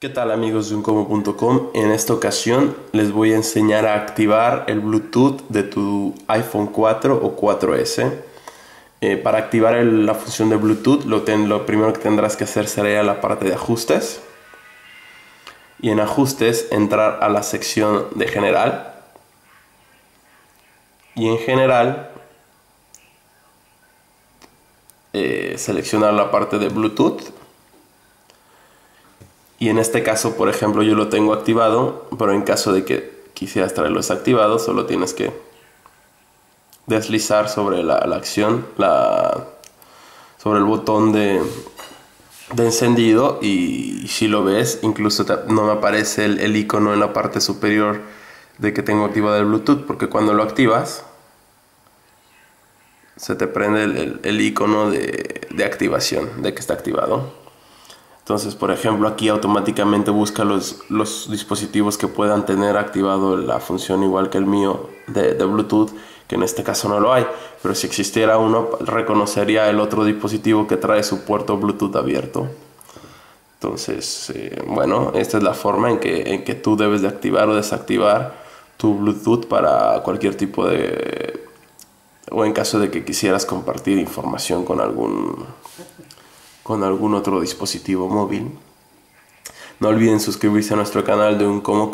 ¿Qué tal amigos de uncomo.com? En esta ocasión les voy a enseñar a activar el Bluetooth de tu iPhone 4 o 4S. Eh, para activar la función de Bluetooth lo, primero que tendrás que hacer será la parte de ajustes. Y en ajustes entrar a la sección de general. Y en general eh, seleccionar la parte de Bluetooth y en este caso, por ejemplo, yo lo tengo activado, pero en caso de que quisieras traerlo desactivado, solo tienes que deslizar sobre la, acción, la, sobre el botón de, encendido y si lo ves, incluso no me aparece el, icono en la parte superior de que tengo activado el Bluetooth, porque cuando lo activas, se te prende el, icono de activación, de que está activado. Entonces, por ejemplo, aquí automáticamente busca los, los dispositivos que puedan tener activado la función igual que el mío de, Bluetooth, que en este caso no lo hay, pero si existiera uno, reconocería el otro dispositivo que trae su puerto Bluetooth abierto. Entonces, eh, bueno, esta es la forma en que, en que tú debes de activar o desactivar tu Bluetooth para cualquier tipo de... o en caso de que quisieras compartir información con algún con algún otro dispositivo móvil. No olviden suscribirse a nuestro canal de un Como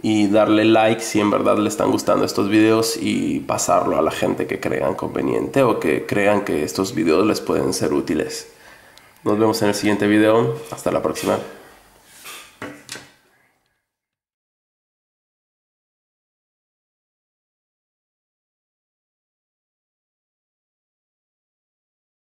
y darle like si en verdad le están gustando estos videos y pasarlo a la gente que crean conveniente o que crean que estos videos les pueden ser útiles. Nos vemos en el siguiente video. Hasta la próxima.